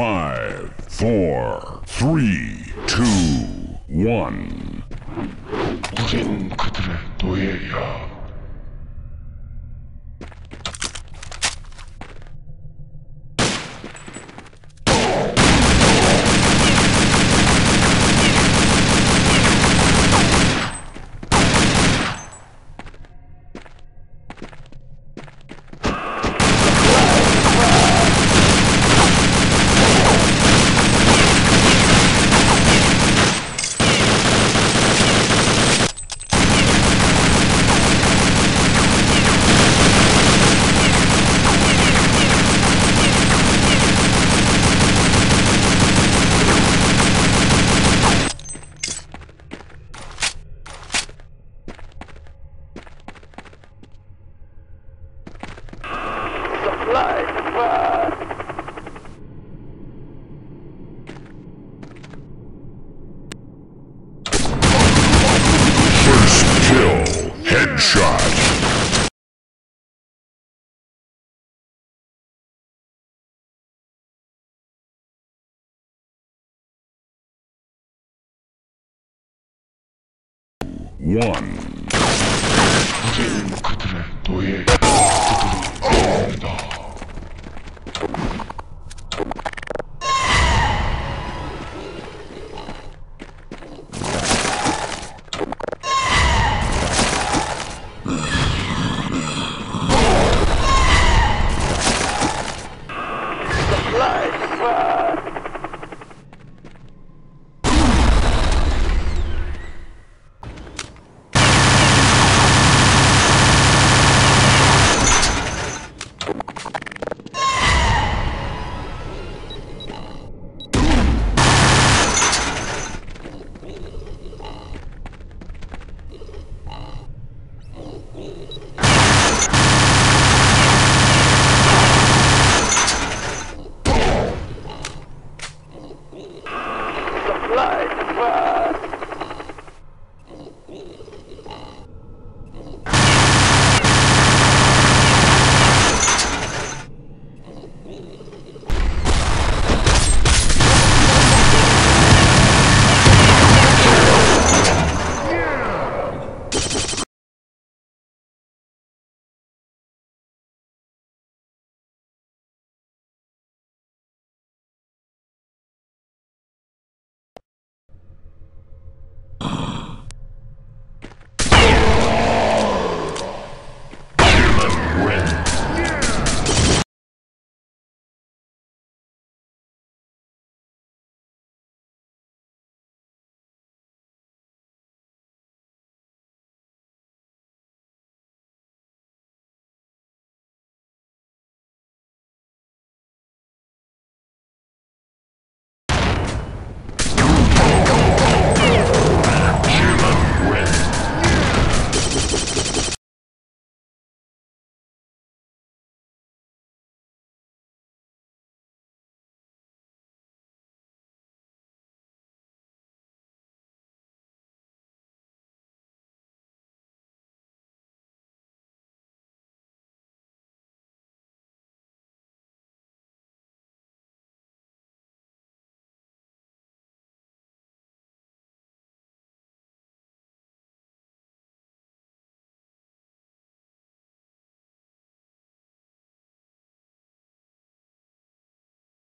Five, four, three, two, one. 우린 그들의 노예야. One. 우린 그들의 노예야. 그들이 노예다.